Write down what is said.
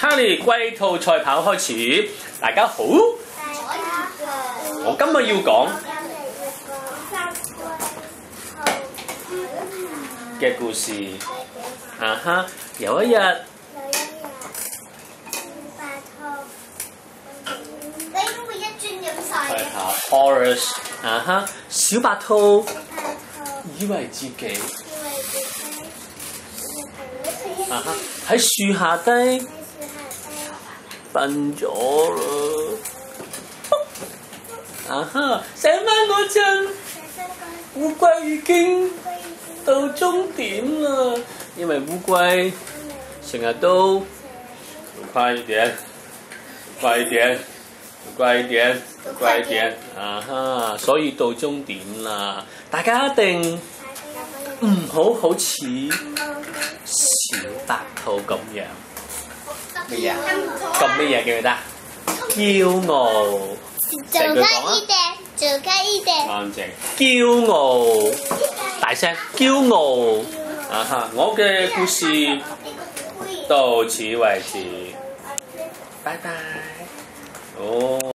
哈利龟兔赛跑开始，大家好，我今日要讲嘅故事，啊哈，有一日，係啊，Horace，啊哈，小白兔以为自己，啊哈，喺树下低瞓咗啦，啊哈，醒返嗰陣，烏龜已經到終點啦，因為烏龜成日都快一點，快一點。快一點，快一點，啊哈！所以到終點啦，大家一定唔好好似小白兔咁樣咩嘢？咁乜嘢記唔記得？驕傲，成句講啊！啱正，驕傲，大聲，驕傲，啊哈！我嘅故事到此為止，拜拜。哦。